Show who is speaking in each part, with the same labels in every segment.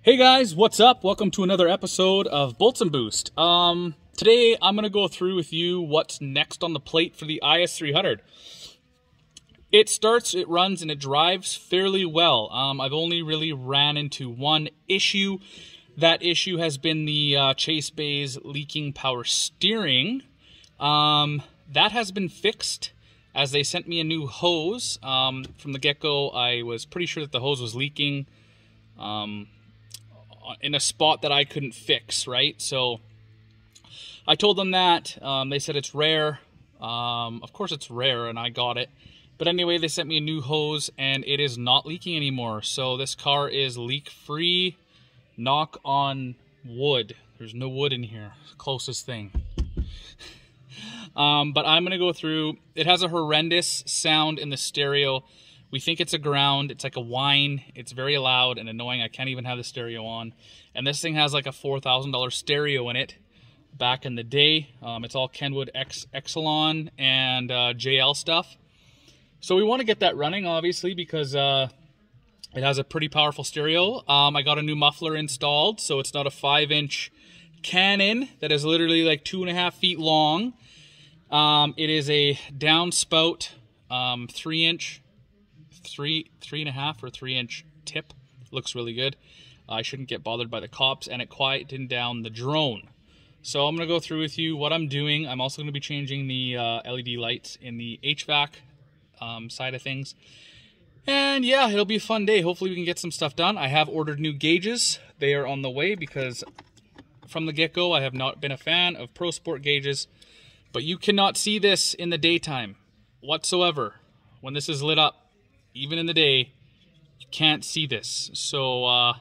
Speaker 1: Hey guys, what's up? Welcome to another episode of Bolts and Boost. Um, today I'm going to go through with you what's next on the plate for the IS300. It starts, it runs, and it drives fairly well. Um, I've only really ran into one issue. That issue has been the uh, Chase Bays leaking power steering. Um, that has been fixed as they sent me a new hose. Um, from the get-go, I was pretty sure that the hose was leaking. Um, in a spot that I couldn't fix, right? So I told them that. Um, they said it's rare. Um, of course, it's rare, and I got it. But anyway, they sent me a new hose, and it is not leaking anymore. So this car is leak-free. Knock on wood. There's no wood in here. Closest thing. um, but I'm going to go through. It has a horrendous sound in the stereo. We think it's a ground. It's like a whine. It's very loud and annoying. I can't even have the stereo on. And this thing has like a $4,000 stereo in it back in the day. Um, it's all Kenwood X Excelon and uh, JL stuff. So we want to get that running, obviously, because uh, it has a pretty powerful stereo. Um, I got a new muffler installed, so it's not a 5-inch cannon that is literally like two and a half feet long. Um, it is a downspout um, 3-inch three three and a half or three inch tip. Looks really good. I shouldn't get bothered by the cops, and it quieted down the drone. So I'm going to go through with you what I'm doing. I'm also going to be changing the uh, LED lights in the HVAC um, side of things. And yeah, it'll be a fun day. Hopefully we can get some stuff done. I have ordered new gauges. They are on the way because from the get-go, I have not been a fan of Pro Sport gauges. But you cannot see this in the daytime whatsoever. When this is lit up, even in the day, you can't see this. So, uh,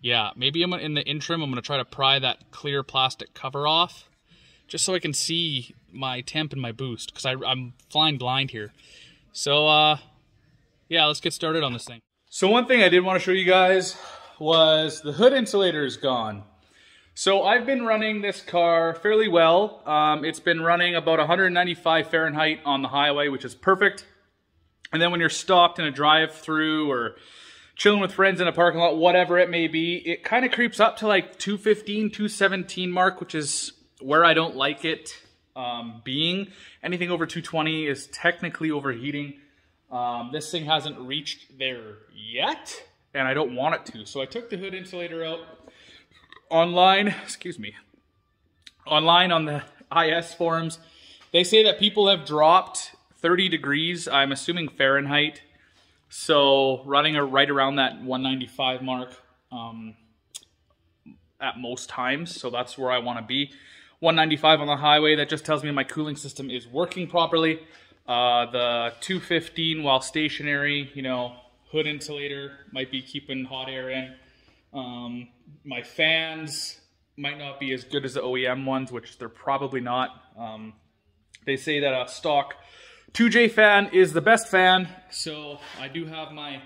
Speaker 1: yeah, maybe I'm in the interim, I'm going to try to pry that clear plastic cover off just so I can see my temp and my boost because I'm flying blind here. So, uh, yeah, let's get started on this thing. So one thing I did want to show you guys was the hood insulator is gone. So I've been running this car fairly well. Um, it's been running about 195 Fahrenheit on the highway, which is perfect. And then when you're stopped in a drive through or chilling with friends in a parking lot, whatever it may be, it kind of creeps up to like 215, 217 mark, which is where I don't like it um, being. Anything over 220 is technically overheating. Um, this thing hasn't reached there yet, and I don't want it to. So I took the hood insulator out online, excuse me, online on the IS forums. They say that people have dropped 30 degrees, I'm assuming Fahrenheit. So running right around that 195 mark um, at most times. So that's where I want to be. 195 on the highway, that just tells me my cooling system is working properly. Uh, the 215 while stationary, you know, hood insulator might be keeping hot air in. Um, my fans might not be as good as the OEM ones, which they're probably not. Um, they say that a stock 2J fan is the best fan, so I do have my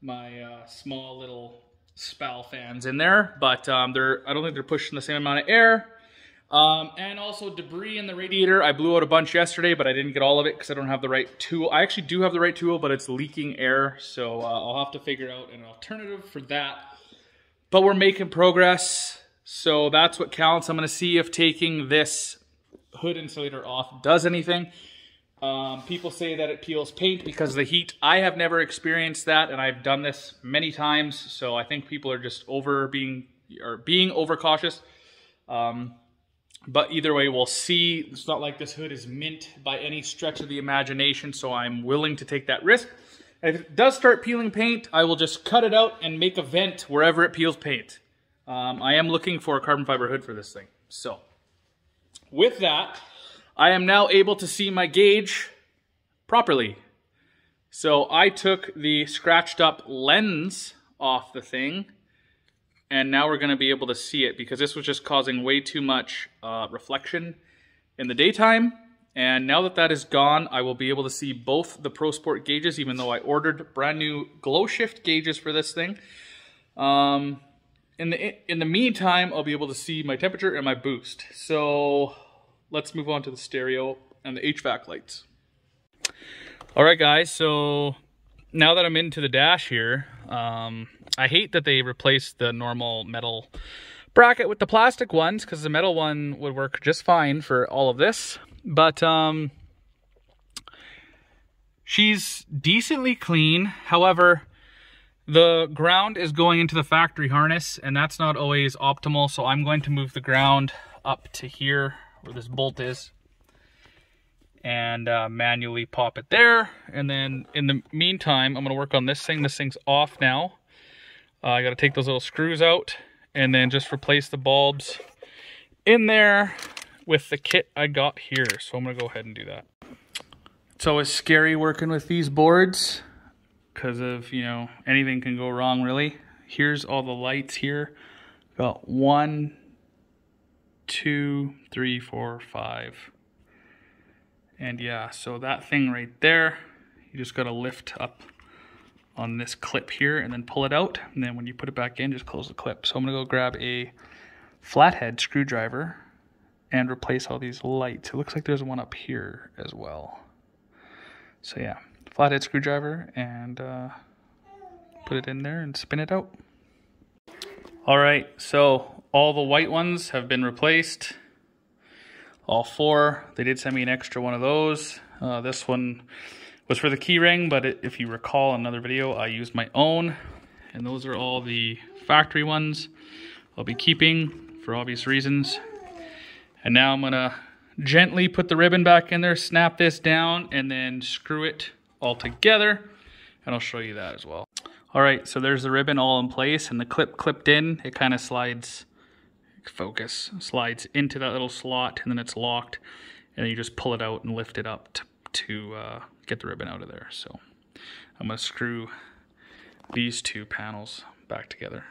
Speaker 1: my uh, small little SPAL fans in there, but um, they're I don't think they're pushing the same amount of air. Um, and also debris in the radiator. I blew out a bunch yesterday, but I didn't get all of it because I don't have the right tool. I actually do have the right tool, but it's leaking air, so uh, I'll have to figure out an alternative for that. But we're making progress, so that's what counts. I'm going to see if taking this hood insulator off does anything. Um, people say that it peels paint because of the heat. I have never experienced that, and I've done this many times. So I think people are just over being or being overcautious. Um, but either way, we'll see. It's not like this hood is mint by any stretch of the imagination, so I'm willing to take that risk. If it does start peeling paint, I will just cut it out and make a vent wherever it peels paint. Um, I am looking for a carbon fiber hood for this thing. So, with that, I am now able to see my gauge properly. So I took the scratched up lens off the thing and now we're going to be able to see it because this was just causing way too much uh, reflection in the daytime. And now that that is gone, I will be able to see both the Pro Sport gauges, even though I ordered brand new GlowShift gauges for this thing. Um, in the in the meantime, I'll be able to see my temperature and my boost. So let's move on to the stereo and the HVAC lights. All right, guys, so now that I'm into the dash here, um, I hate that they replaced the normal metal bracket with the plastic ones because the metal one would work just fine for all of this. But um, she's decently clean. However, the ground is going into the factory harness and that's not always optimal. So I'm going to move the ground up to here where this bolt is and uh, manually pop it there. And then in the meantime, I'm gonna work on this thing. This thing's off now. Uh, I gotta take those little screws out and then just replace the bulbs in there with the kit I got here. So I'm gonna go ahead and do that. It's always scary working with these boards because of, you know, anything can go wrong really. Here's all the lights here. Got one, two, three, four, five. And yeah, so that thing right there, you just gotta lift up on this clip here and then pull it out. And then when you put it back in, just close the clip. So I'm gonna go grab a flathead screwdriver and replace all these lights. It looks like there's one up here as well. So yeah, flathead screwdriver and uh, put it in there and spin it out. All right, so all the white ones have been replaced. All four. They did send me an extra one of those. Uh, this one was for the keyring, but it, if you recall another video, I used my own. And those are all the factory ones I'll be keeping for obvious reasons. And now I'm gonna gently put the ribbon back in there, snap this down, and then screw it all together. And I'll show you that as well. All right, so there's the ribbon all in place and the clip clipped in. It kind of slides, focus, slides into that little slot and then it's locked. And you just pull it out and lift it up to, to uh, get the ribbon out of there. So I'm gonna screw these two panels back together.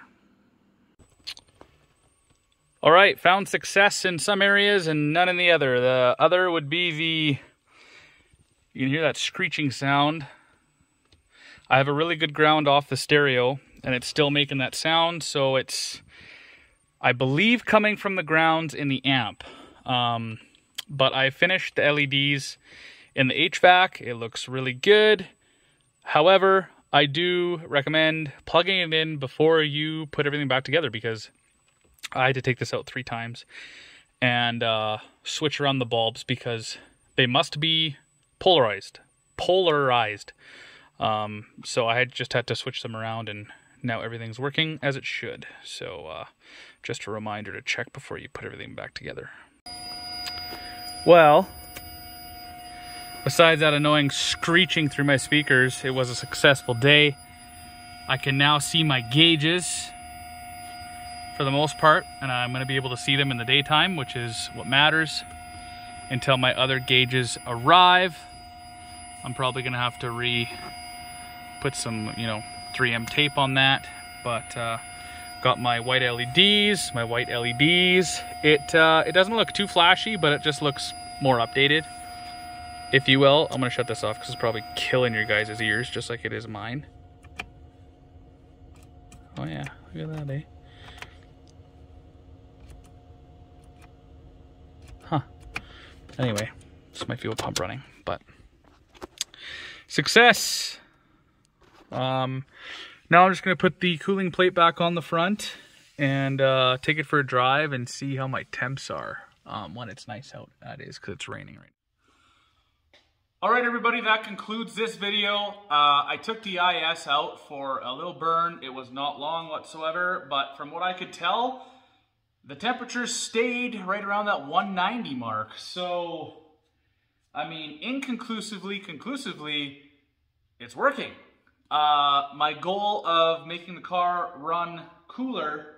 Speaker 1: All right, found success in some areas and none in the other. The other would be the, you can hear that screeching sound I have a really good ground off the stereo and it's still making that sound. So it's, I believe, coming from the grounds in the amp. Um, but I finished the LEDs in the HVAC. It looks really good. However, I do recommend plugging it in before you put everything back together because I had to take this out three times and uh, switch around the bulbs because they must be polarized. Polarized. Um, so I just had to switch them around and now everything's working as it should. So uh, just a reminder to check before you put everything back together. Well, besides that annoying screeching through my speakers, it was a successful day. I can now see my gauges for the most part, and I'm going to be able to see them in the daytime, which is what matters until my other gauges arrive. I'm probably going to have to re put some, you know, 3M tape on that. But uh, got my white LEDs, my white LEDs. It, uh, it doesn't look too flashy, but it just looks more updated, if you will. I'm gonna shut this off because it's probably killing your guys' ears, just like it is mine. Oh yeah, look at that, eh? Huh. Anyway, it's my fuel pump running, but success! Um, now I'm just going to put the cooling plate back on the front and uh, take it for a drive and see how my temps are um, when it's nice out. That is because it's raining right now. All right, everybody, that concludes this video. Uh, I took the IS out for a little burn. It was not long whatsoever, but from what I could tell, the temperature stayed right around that 190 mark. So, I mean, inconclusively, conclusively, it's working. Uh, my goal of making the car run cooler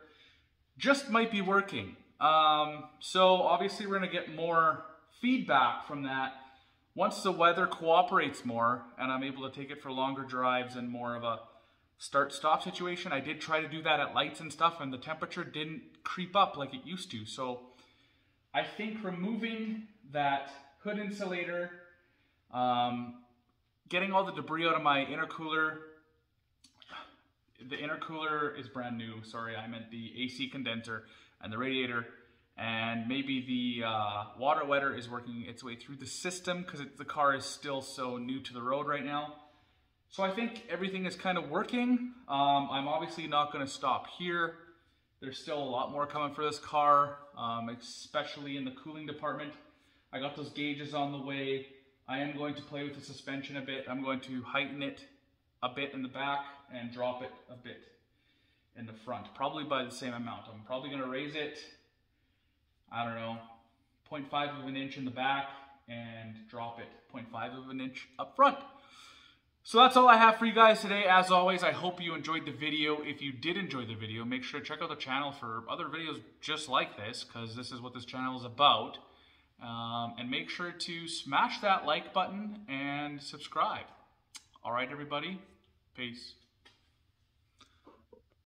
Speaker 1: just might be working. Um, so obviously we're gonna get more feedback from that once the weather cooperates more and I'm able to take it for longer drives and more of a start-stop situation. I did try to do that at lights and stuff and the temperature didn't creep up like it used to. So I think removing that hood insulator, um, getting all the debris out of my intercooler. The intercooler is brand new. Sorry, I meant the AC condenser and the radiator. And maybe the uh, water wetter is working its way through the system because the car is still so new to the road right now. So I think everything is kind of working. Um, I'm obviously not going to stop here. There's still a lot more coming for this car, um, especially in the cooling department. I got those gauges on the way. I am going to play with the suspension a bit. I'm going to heighten it a bit in the back and drop it a bit in the front, probably by the same amount. I'm probably going to raise it, I don't know, 0.5 of an inch in the back and drop it 0.5 of an inch up front. So that's all I have for you guys today. As always, I hope you enjoyed the video. If you did enjoy the video, make sure to check out the channel for other videos just like this, because this is what this channel is about. Um, and make sure to smash that like button and subscribe. All right, everybody. Peace.